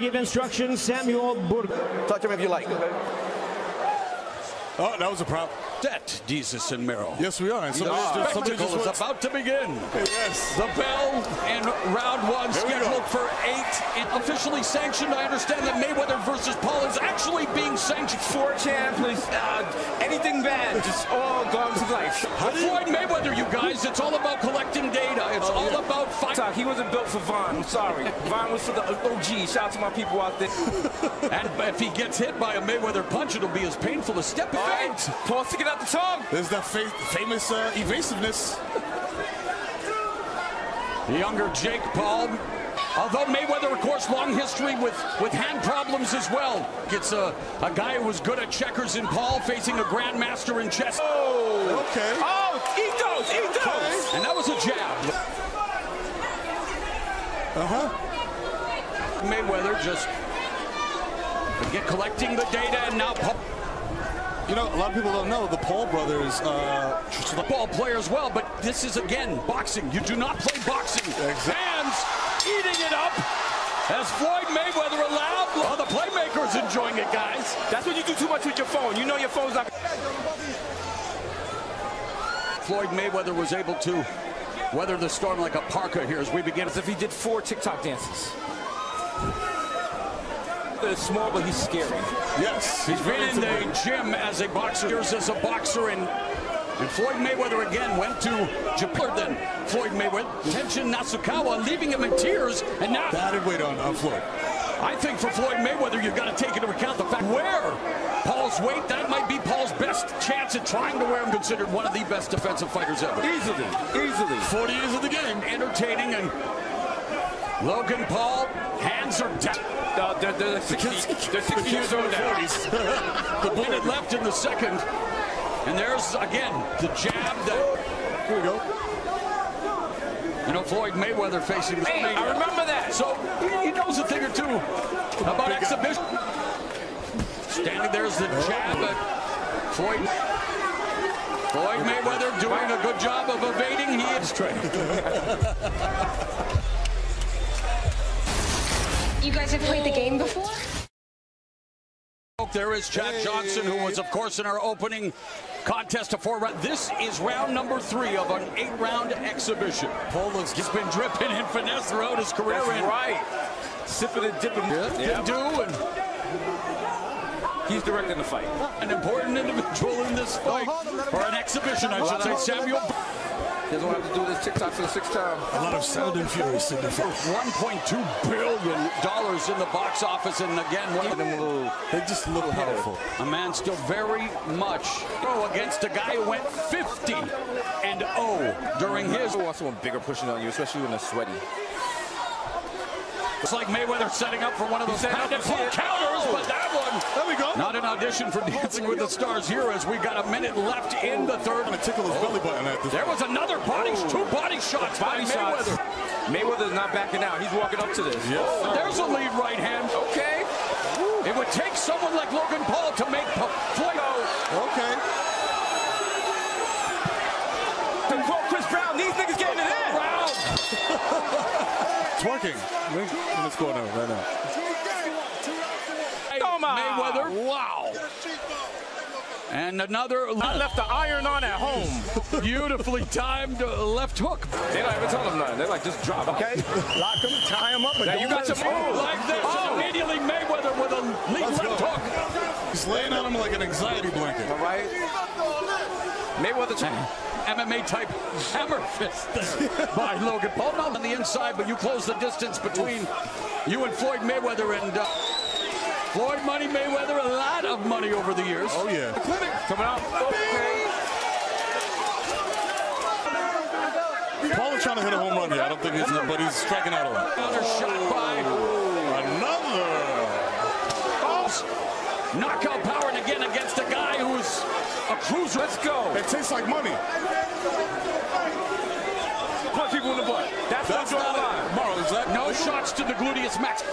to give instructions, Samuel Burgos. Touch him if you like. Oh, that was a prop. Set, Jesus and Merrill. Yes, we are. And The somebody, just- somebody spectacle just is went- about to begin. Yes. The bell in round one, Here scheduled for eight, and officially sanctioned. I understand that Mayweather versus Paul is actually being sanctioned. Four champions, uh, anything bad, just all gone to life. Floyd Mayweather, you guys, it's all about collecting data. It's Oh, all yeah. about fighting. Talk, He wasn't built for Vaughn. I'm sorry. Vaughn was for the OG. Shout out to my people out there. And if he gets hit by a Mayweather punch, it'll be as painful as step All right. feet. Paul sticking the tongue. There's that fa- famous uh, evasiveness. The younger Jake Paul. Although Mayweather, of course, long history with, with hand problems as well. Gets a, a guy who was good at checkers in Paul facing a grandmaster in chess. Oh. Okay. Oh, eat those, eat those. And that was a jab. Uh-huh. Mayweather just get collecting the data and now Paul, You know, a lot of people don't know the Paul brothers. Uh, tr- ball player as well, but this is again boxing. You do not play boxing. Exact- Hands eating it up as Floyd Mayweather allowed. Oh, the playmaker's enjoying it, guys. That's when you do too much with your phone. You know your phone's not. Floyd Mayweather was able to weather the storm like a parka here as we begin. As if he did four TikTok dances. It's small, but he's scary. yes. He's been in the gym as a boxer, years as a boxer, and, and Floyd Mayweather again went to Japan. Then Floyd Mayweather, Tenshin Nasukawa, leaving him in tears, and now Added weight on, on Floyd. I think for Floyd Mayweather, you've got to take into account the fact where Paul's weight, that might be Paul's best chance at trying to wear him, considered one of the best defensive fighters ever. Easily, easily. 40 years of the game, entertaining, and Logan Paul, hands are down. Uh, they're, they're 60, they're 60 years old now. The minute left in the second. And there's, again, the jab that, Here we go. you know, Floyd Mayweather facing. Hey, I remember that. So he, he knows a thing or two about exhibition. Standing there's the jab at Floyd. Floyd Mayweather doing a good job of evading. He is trained. You guys have played the game before? There is Chad Johnson, who was, of course, in our opening contest of four round. This is round number three of an eight-round exhibition. Paul looks, he's been dripping in finesse throughout his career. That's and right. Sipping and dipping. can do and He's directing the fight. an important individual in this oh, fight, or an exhibition, I should say. Samuel, Doesn't want to have to do this TikTok for the sixth time. A lot of sound and fury signified. 1.2 billion dollars in the box office, and again, one of them. little They just look powerful. A man still very much go against a guy who went 50 and 0 during his. want someone bigger pushing on you, especially when they're sweaty. It's like Mayweather setting up for one of those set up pound and for pull it. counters, but that one There we go. not an audition for Dancing with the Stars here as we got a minute left in the third. Gonna tickle his belly button at this There was another body, two body shots Body by shots. Mayweather. Mayweather's not backing out. He's walking up to this. Yes. There's a lead right hand. Okay. It would take someone like Logan Paul to make Pa- Floyd. Okay. To quote Chris Brown, these niggas getting it in. Round. Twerking. What's going on right now? Come. Mayweather. Wow. And another I left the iron on at home. beautifully timed left hook. They don't even tell them nothing. They're like, just drop. Okay. Lock him, tie him up, and Now you got some him move. Like this, Oh. immediately Mayweather with a lead left go. hook. He's laying on him like an anxiety blanket. All right. Mayweather. MMA type hammer fist there by Logan Paul. Not on the inside, but you close the distance between you and Floyd Mayweather and uh, Floyd Money Mayweather. A lot of money over the years. Oh yeah. Clinic coming out. Okay. Paul is trying to hit a home run here. I don't think he's, but he's striking out a lot. Another shot by Another. knockout power, and again against a guy who's a cruiser. Let's go. It tastes like money. Punch people in the butt. That's, That's not the line. Marl, is that No shots to the gluteus max.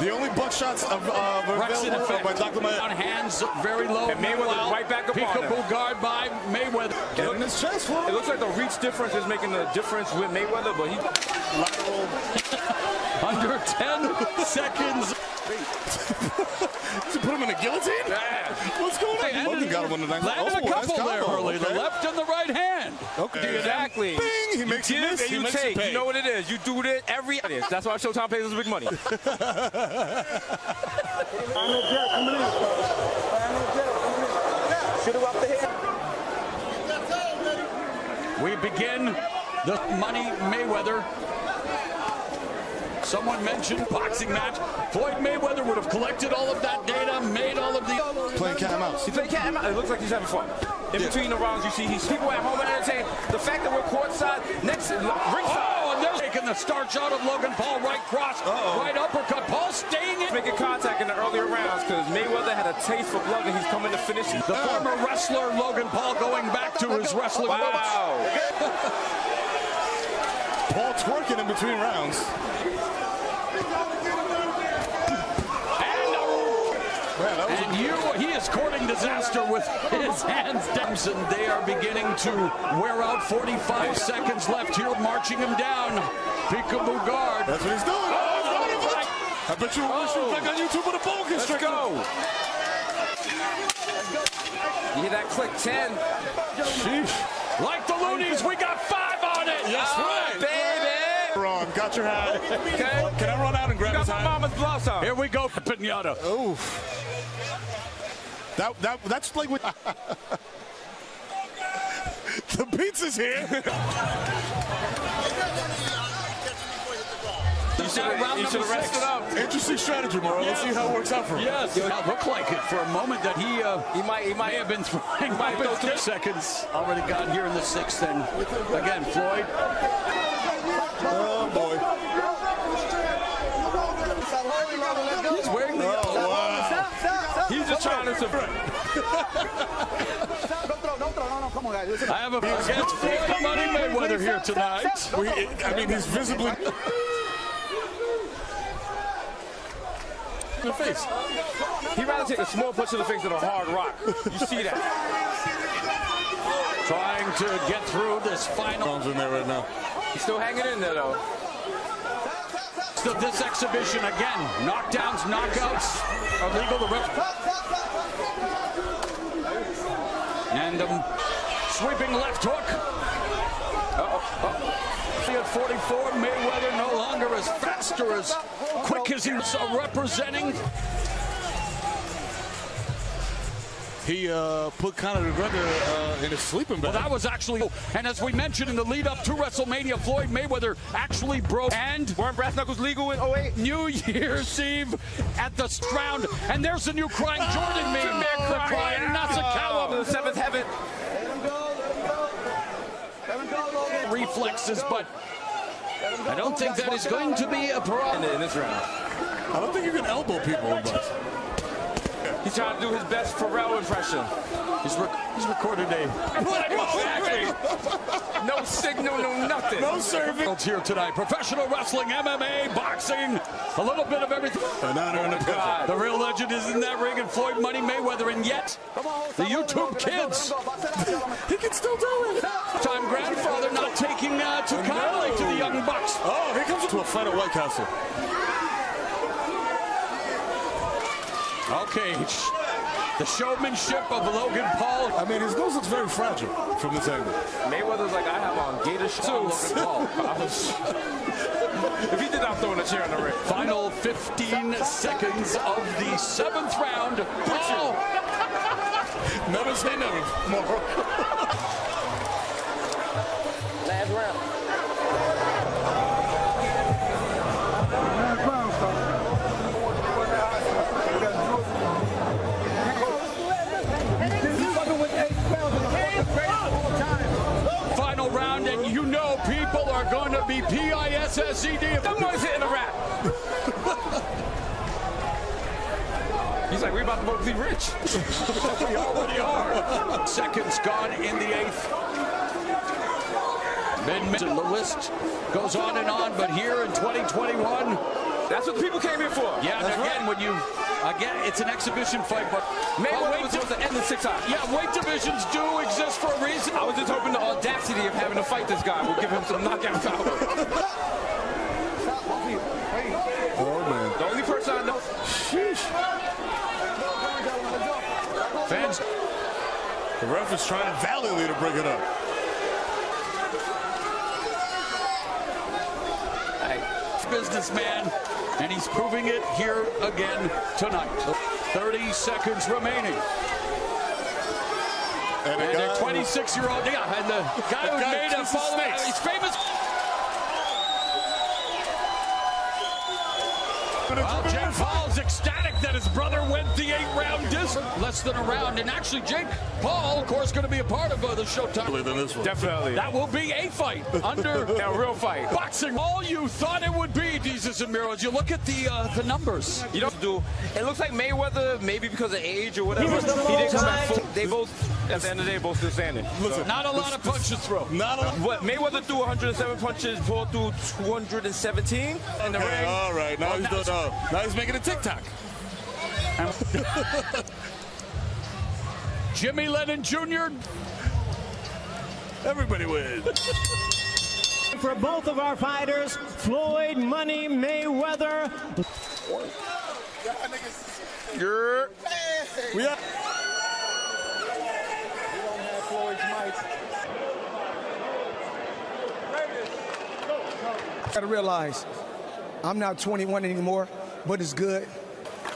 The only buckshots of uh, Braxton available effect. by Dr. Maya. On hands very low. And Mayweather Meanwhile, right back up on him. Peekaboo guard by Mayweather. Get in his chest, It looks like the reach difference is making the difference with Mayweather, but he Under Ten seconds. Did you put him in a guillotine? Yeah. What's going on? And Logan got one tonight. Landed oh, a couple nice there combo. early. The left and the right hand. Okay. Exactly. Bing! He you makes you give miss. and He you makes you take. pay. You know what it is. You do it every. That's why Showtime pays us big money. We begin the Money Mayweather. Someone mentioned boxing match. Floyd Mayweather would have collected all of that data, made all of the. Playing cat and mouse. He's playing cat and mouse. It looks like he's having fun. In between the rounds, you see he's people at home are entertained. The fact that we're courtside, next ringside, Oh, and they're taking the start shot of Logan Paul, right cross, right uppercut. Paul staying in. making contact in the earlier rounds because Mayweather had a taste for blood and he's coming to finish. The former wrestler Logan Paul going back to his wrestling roots. Wow. Paul twerking in between rounds. And, Man, that was and you, he is courting disaster with his hands. And they are beginning to wear out 45 seconds left here, marching him down. Peekaboo guard. That's what he's doing. Oh, I bet you wish you back on YouTube with a Let's constrictor. go. You hear that click? 10. Sheesh. Like the Luniz, we got five on it. That's Ah, right. Baby. Ron, got your hat. Okay. Can I run out and grab Got his my hat? mama's blouse on. Here we go, for Pinata. Oof. That, that, that's like what... the pizza's here. You should have round number rested six. up. Interesting strategy, Mauro. Let's see how it works out for him. Yes, it looked like it for a moment that he uh, He might, he might have been throwing might up go in through- two seconds. Already got here in the sixth, and again, Floyd. Oh, boy. He's wearing the Oh, wow. He's just trying to subvert. I have a against Floyd Money Mayweather here tonight. We, I mean, he's visibly... The face. He'd rather take a small punch to the face than a hard rock. You see that? Trying to get through this final Bones in there right now. He's still hanging in there, though. Of this exhibition again. Knockdowns, knockouts are legal. The ref and um, sweeping left hook. See at 44, Mayweather no longer as fast or as quick as he was uh, representing. He uh, put Conor McGregor uh, in his sleeping bag. Well, bag. that was actually, and as we mentioned in the lead up to WrestleMania, Floyd Mayweather actually broke and Weren't brass knuckles legal in 08? New Year's Eve at the Stroud, and there's a new crying Jordan meme. the crying Nasukawa The seventh heaven. reflexes, but I don't think that is going to be a problem. In this round. I don't think you can elbow people in boxing. He's trying to do his best Pharrell impression. He's, rec- he's recorded a No signal, no nothing. No serving. Here tonight. Professional wrestling, MMA, boxing, a little bit of everything. An honor and a pleasure. God. The real legend is in that ring, and Floyd Money Mayweather, and yet the YouTube kids, He can still do it. time grandfather, not taking uh, too kindly to the young bucks. Oh, here comes to a fight at White Castle. Okay, the showmanship of Logan Paul. I mean, his nose looks very fragile from this angle. Mayweather's like, I have on gator shoes. Logan Paul. if he did, I'm throwing a chair in the ring. Final 15 seconds of the seventh round. Paul Never say never, Mauro. Last round. Going to be P-I-S-S-E-D. Someone's hitting a rap. He's like, we're about to both be rich. We already are. Seconds gone in the eighth. Mid the list goes on and on, but here in 2021, That's what the people came here for. yeah, and again, when you, again, it's an exhibition fight, but Mayweather oh, weight was supposed to end in six hours. yeah, weight divisions do exist for a reason. I was just hoping the audacity of having to fight this guy will give him some knockout power. Oh, man. The only person I know. Sheesh. Fans, The ref is trying valiantly to bring it up. Hey, businessman, and he's proving it here again tonight. 30 seconds remaining. And, And guy- the 26 year old, yeah, and the guy who guy made a follow, snakes. he's famous. Well, Jake Paul's ecstatic that his brother went the eight round distance. Less than a round. And actually, Jake Paul, of course, going to be a part of uh, the Showtime. than this one. Definitely. That will be a fight under a real fight. boxing. All you thought it would be, Jesus and Miro, you look at the uh, the numbers. You don't do. It looks like Mayweather, maybe because of age or whatever, He was the he didn't come back full. They both, at the end of the day, both still standing. Listen, Not a lot of punches thrown. Not a lot. What Mayweather threw 107 punches, Paul threw 217 in the Okay, ring. all right. Now he's done. Uh, now he's making a TikTok. Jimmy Lennon Jr. Everybody wins. For both of our fighters, Floyd Money Mayweather. We are. Got to realize, I'm not 21 anymore, but it's good.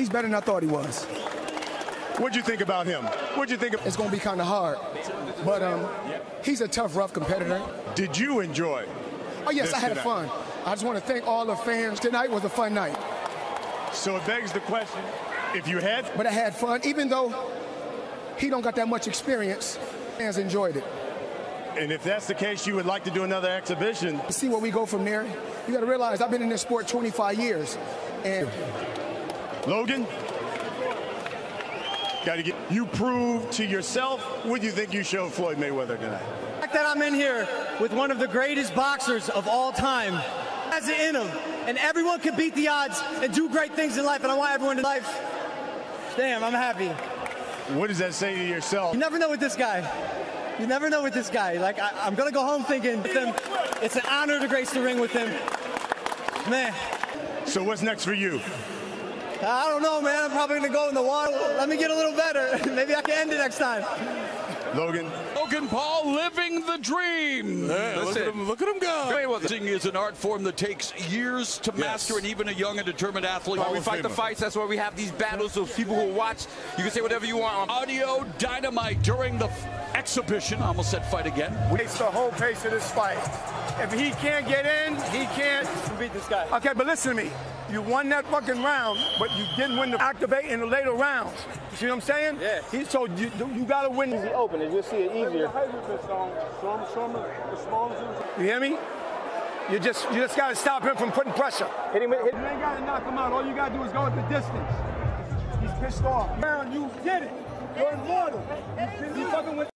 He's better than I thought he was. What'd you think about him? What'd you think of It's going to be kind of hard, but um, he's a tough, rough competitor. Did you enjoy? Oh yes, I had tonight. fun. I just want to thank all the fans. Tonight was a fun night, So it begs the question, if you had but I had fun, even though he don't got that much experience. Fans enjoyed it. and if that's the case, you would like to do another exhibition. See where we go from there. You got to realize I've been in this sport 25 years, and Logan, got to get you prove to yourself what you think you showed Floyd Mayweather tonight. The fact that I'm in here with one of the greatest boxers of all time has it in him. And everyone can beat the odds and do great things in life. And I want everyone to life. Damn, I'm happy. What does that say to yourself? You never know with this guy. You never know with this guy. Like, I, I'm going to go home thinking it's an honor to grace the ring with him. Man, So what's next for you? I don't know, man. I'm probably going to go in the water. Let me get a little better. Maybe I can end it next time. Logan, Logan Paul living the dream. Yeah, look at him. Look at him go. Mayweather. Boxing is an art form that takes years to master, and even a young and determined athlete. Why we fight the fights. That's why we have these battles. So people who watch, you can say whatever you want. Audio dynamite during the f- exhibition. I almost said fight again. It's the whole pace of this fight. If he can't get in, he can't. Beat this guy. Okay, but listen to me. You won that fucking round, but you didn't win the activate in the later rounds. You see what I'm saying? Yeah. He told you you got to win. Easy Open it. You'll see it easier. Um, you hear me? You just you just got to stop him from putting pressure. Hit him. Hit, You ain't got to knock him out. All you got to do is go at the distance. He's pissed off. Man, you did it. You're immortal. You, you fucking with.